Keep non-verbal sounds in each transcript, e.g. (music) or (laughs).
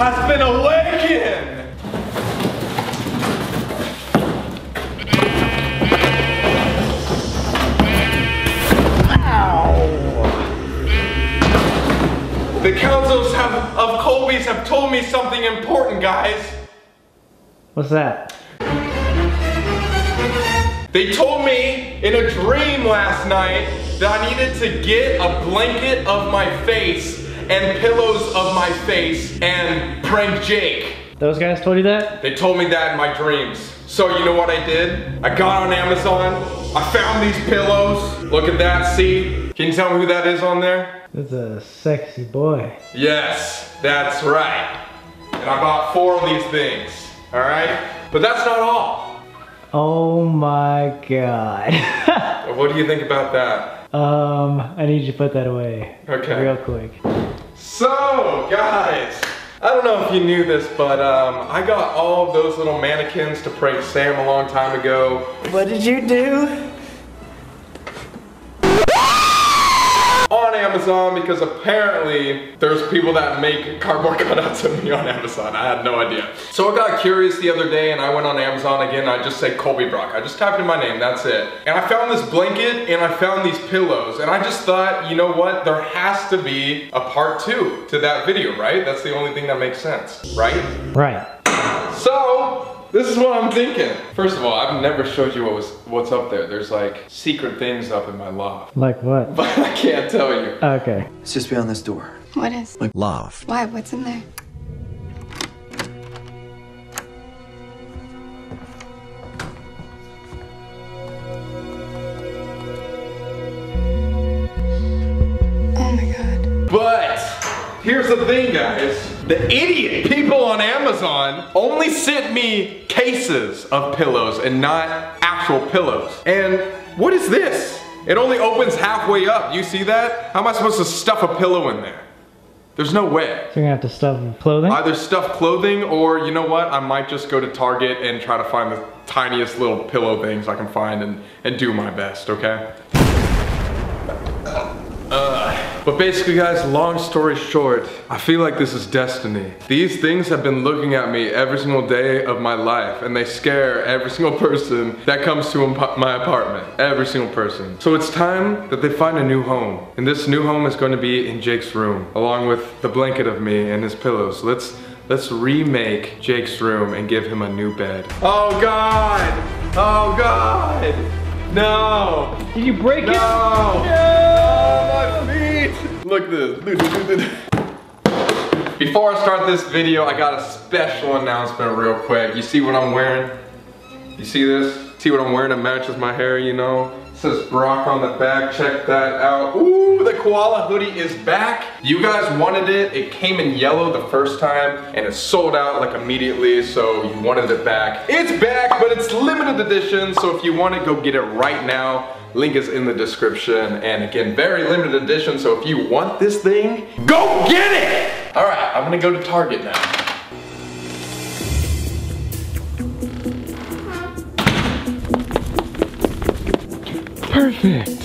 has been awakened. The councils have, of Colby's have told me something important, guys. What's that? They told me in a dream last night that I needed to get a blanket of my face and pillows of my face and prank Jake. Those guys told you that? They told me that in my dreams. So you know what I did? I got on Amazon, I found these pillows. Look at that, see? Can you tell me who that is on there? That's a sexy boy. Yes, that's right. And I bought four of these things, all right? But that's not all. Oh my god. (laughs) What do you think about that? um, I need you to put that away. Okay. Real quick. So, guys, I don't know if you knew this, but um, I got all of those little mannequins to prank Sam a long time ago. What did you do? On Amazon because apparently there's people that make cardboard (laughs) cutouts of me on Amazon. I had no idea. So I got curious the other day and I went on Amazon again I just said Colby Brock. I just typed in my name, that's it. And I found this blanket and I found these pillows and I just thought, you know what, there has to be a part two to that video, right? That's the only thing that makes sense, right? Right. So, this is what I'm thinking. First of all, I've never showed you what was what's up there. There's like secret things up in my loft. Like what? But (laughs) I can't tell you. Okay. It's just beyond this door. What is? Like loft. Why? What's in there? Oh my god. But here's the thing, guys. The idiot people on Amazon only sent me cases of pillows and not actual pillows. And what is this? It only opens halfway up. You see that? How am I supposed to stuff a pillow in there? There's no way. So you're gonna have to stuff clothing? Either stuff clothing or you know what? I might just go to Target and try to find the tiniest little pillow things I can find and, and do my best, okay? Uh, but basically guys, long story short, I feel like this is destiny. These things have been looking at me every single day of my life and they scare every single person that comes to my apartment. Every single person. So it's time that they find a new home. And this new home is going to be in Jake's room, along with the blanket of me and his pillows. Let's Let's remake Jake's room and give him a new bed. Oh God! Oh God! No! Did you break No! it? Oh, my feet! Look at this. Before I start this video, I got a special announcement real quick. You see what I'm wearing? You see this? See what I'm wearing? It matches my hair, you know? It says Brock on the back, check that out. Ooh, the koala hoodie is back. You guys wanted it. It came in yellow the first time and it sold out like immediately, so you wanted it back. It's back, but it's limited edition, so if you want it, go get it right now. Link is in the description, and again, very limited edition, so if you want this thing, go get it! All right, I'm gonna go to Target now. Perfect.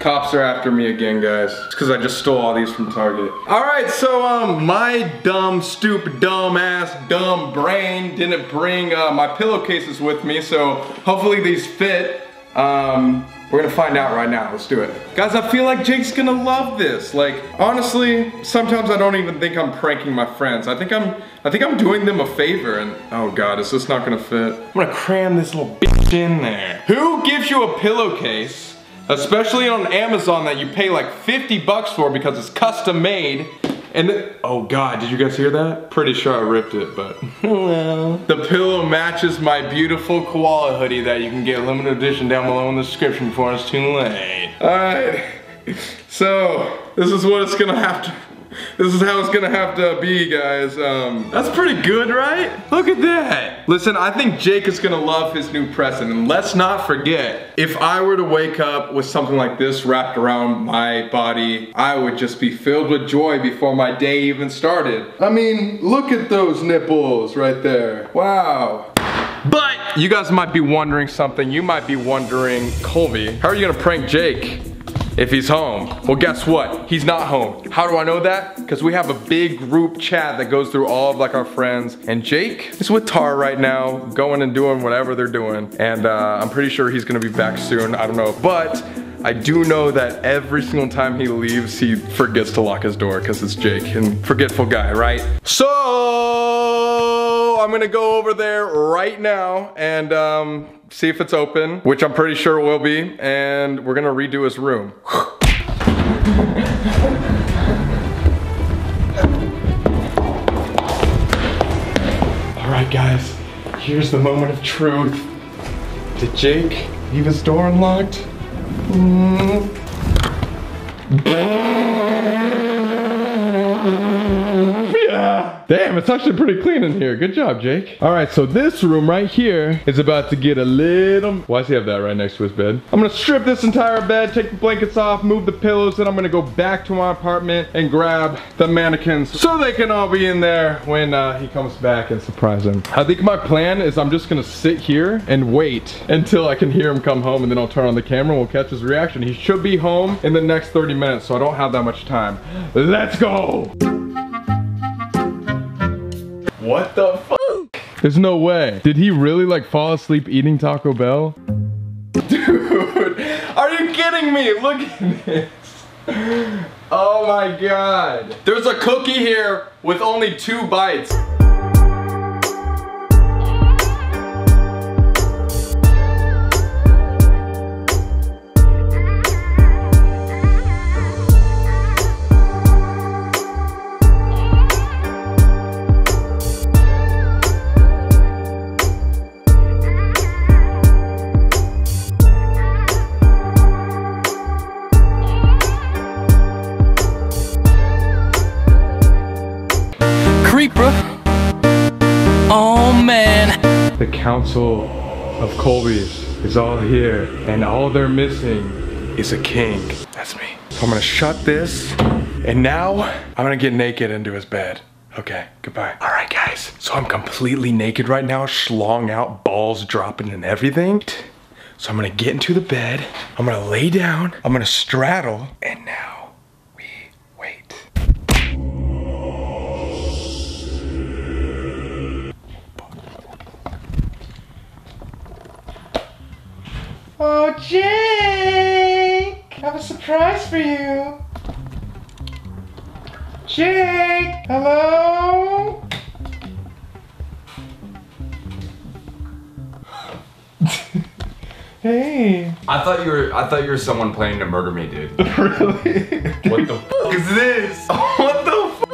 Cops are after me again, guys. It's because I just stole all these from Target. All right, so um, my dumb, stupid, dumb ass, dumb brain didn't bring uh, my pillowcases with me, so hopefully these fit. Um, we're gonna find out right now. Let's do it. Guys, I feel like Jake's gonna love this. Like, honestly, sometimes I don't even think I'm pranking my friends. I think I'm I think I'm doing them a favor and oh god, is this not gonna fit? I'm gonna cram this little bitch in there. Who gives you a pillowcase, especially on Amazon that you pay like 50 bucks for because it's custom made? And oh god, did you guys hear that? Pretty sure I ripped it, but. (laughs) The pillow matches my beautiful koala hoodie that you can get limited edition down below in the description before it's too late. Alright, so this is what it's gonna have to, this is how it's gonna have to be, guys. Um, that's pretty good, right? Look at that. Listen, I think Jake is gonna love his new present. And let's not forget, if I were to wake up with something like this wrapped around my body, I would just be filled with joy before my day even started. I mean, look at those nipples right there. Wow. But you guys might be wondering something. You might be wondering, Colby, how are you gonna prank Jake if he's home? Well, guess what? He's not home. How do I know that? Because we have a big group chat that goes through all of like our friends. And Jake is with Tara right now, going and doing whatever they're doing. And uh, I'm pretty sure he's gonna be back soon. I don't know, but I do know that every single time he leaves, he forgets to lock his door because it's Jake and forgetful guy, right? So I'm gonna go over there right now and um, see if it's open, which I'm pretty sure it will be, and we're gonna redo his room. (sighs) All right, guys, here's the moment of truth. Did Jake leave his door unlocked? Mm. Damn, it's actually pretty clean in here. Good job, Jake. All right, so this room right here is about to get a little... Why does he have that right next to his bed? I'm gonna strip this entire bed, take the blankets off, move the pillows, and I'm gonna go back to my apartment and grab the mannequins so they can all be in there when uh, he comes back and surprise him. I think my plan is I'm just gonna sit here and wait until I can hear him come home and then I'll turn on the camera and we'll catch his reaction. He should be home in the next 30 minutes, so I don't have that much time. Let's go! What the fuck? There's no way. Did he really like fall asleep eating Taco Bell? Dude, are you kidding me? Look at this. Oh my god. There's a cookie here with only two bites. Of Colby's is all here, and all they're missing is a king. That's me. So I'm gonna shut this, and now I'm gonna get naked into his bed. Okay, goodbye. All right, guys. So I'm completely naked right now, schlong out, balls dropping and everything. So I'm gonna get into the bed, I'm gonna lay down, I'm gonna straddle, and now Oh, Jake! I have a surprise for you. Jake! Hello? (laughs) hey. I thought you were I thought you were someone planning to murder me, dude. (laughs) Really? What the fuck is this? (laughs) What the fuck?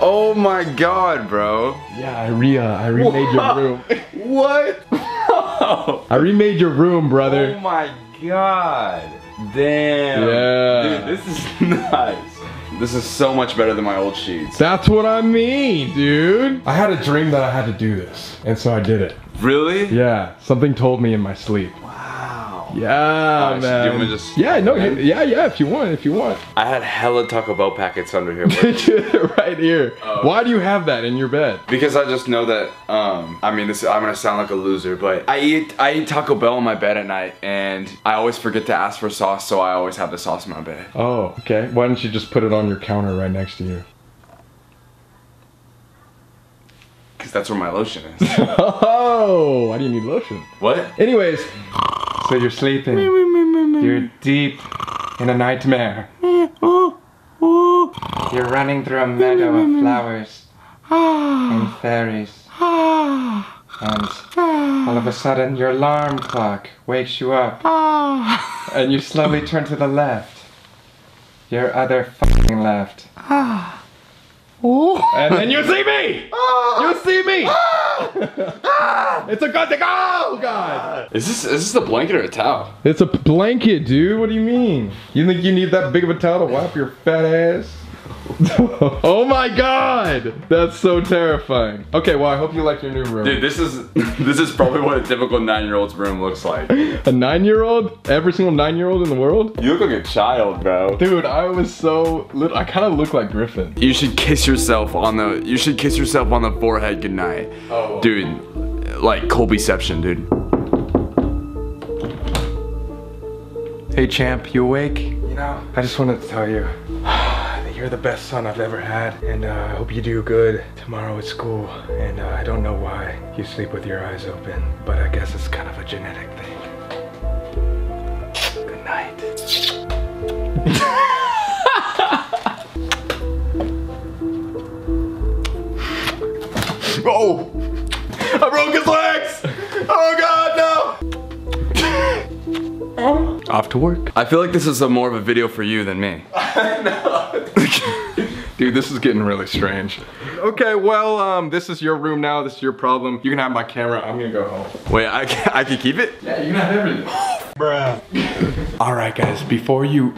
Oh my god, bro. Yeah, I re uh, I remade your room. What? I remade your room, brother. Oh my god. Damn. Yeah. Dude, this is (laughs) nice. This is so much better than my old sheets. That's what I mean, dude. I had a dream that I had to do this, and so I did it. Really? Yeah, something told me in my sleep. Wow. Yeah, man. Do you want me to just- yeah, no, yeah, yeah. If you want, if you want. I had hella Taco Bell packets under here. (laughs) (laughs) right here. Oh. Why do you have that in your bed? Because I just know that, um, I mean, this I'm gonna sound like a loser, but I eat I eat Taco Bell in my bed at night, and I always forget to ask for sauce, so I always have the sauce in my bed. Oh, okay. Why don't you just put it on your counter right next to you? Cause that's where my lotion is. (laughs) Oh, why do you need lotion? what? Anyways, so you're sleeping. You're deep in a nightmare. You're running through a meadow of flowers and fairies. And all of a sudden, your alarm clock wakes you up. And you slowly turn to the left. Your other fing left. And then you see me! You see me! Ah! It's a god! Oh god! Is this is this a blanket or a towel? It's a blanket, dude. What do you mean? You think you need that big of a towel to wipe your fat ass? (laughs) oh my god! That's so terrifying. Okay, well, I hope you like your new room. Dude, this is (laughs) this is probably what a typical nine-year-old's room looks like. A nine year old? Every single nine year old in the world? You look like a child, bro. Dude, I was so little. I kind of look like Griffin. You should kiss yourself on the you should kiss yourself on the forehead goodnight. Oh. Dude, like Colbyception, dude. Hey champ, you awake? You know, I just wanted to tell you (sighs) (sighs) that you're the best son I've ever had, and uh, I hope you do good tomorrow at school. And uh, I don't know why you sleep with your eyes open, but I guess it's kind of a genetic thing. Good night. (laughs) oh! I broke his legs! Oh god, no! Off to work. I feel like this is a more of a video for you than me. (laughs) Dude, this is getting really strange. Okay, well, um, this is your room now. This is your problem. You can have my camera. I'm gonna go home. Wait, I can, I can keep it? Yeah, you can have everything. (laughs) Bruh. All right, guys, before you...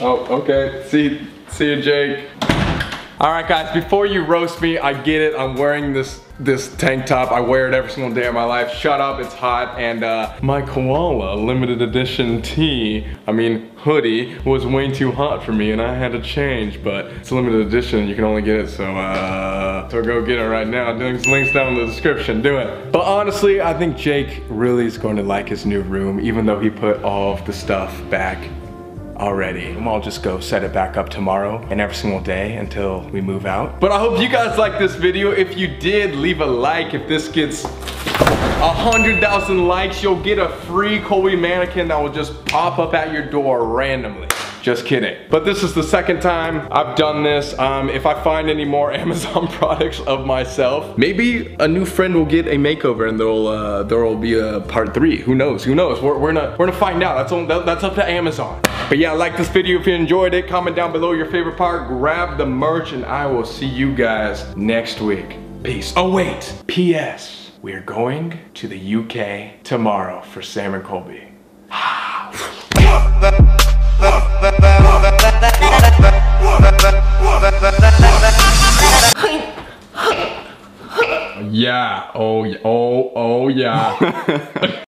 Oh, okay. See, see you, Jake. All right, guys, before you roast me, I get it. I'm wearing this this tank top. I wear it every single day of my life. Shut up, it's hot. And uh, my koala limited edition tee, I mean hoodie, was way too hot for me and I had to change, but it's a limited edition. You can only get it, so uh, so go get it right now. Links, links down in the description, do it. But honestly, I think Jake really is going to like his new room, even though he put all of the stuff back already. And I'll just go set it back up tomorrow and every single day until we move out. But I hope you guys like this video. If you did, leave a like. If this gets a hundred thousand likes, you'll get a free Colby mannequin that will just pop up at your door randomly. Just kidding. But this is the second time I've done this. Um, if I find any more (laughs) Amazon products of myself, maybe a new friend will get a makeover and there'll uh, there'll be a part three. Who knows? Who knows? We're, we're gonna we're gonna find out. That's on, that, that's up to Amazon. But yeah, like this video if you enjoyed it. Comment down below your favorite part. Grab the merch, and I will see you guys next week. Peace. Oh wait. P.S. We're going to the UK tomorrow for Sam and Colby. Yeah. Oh, oh, oh, yeah. (laughs)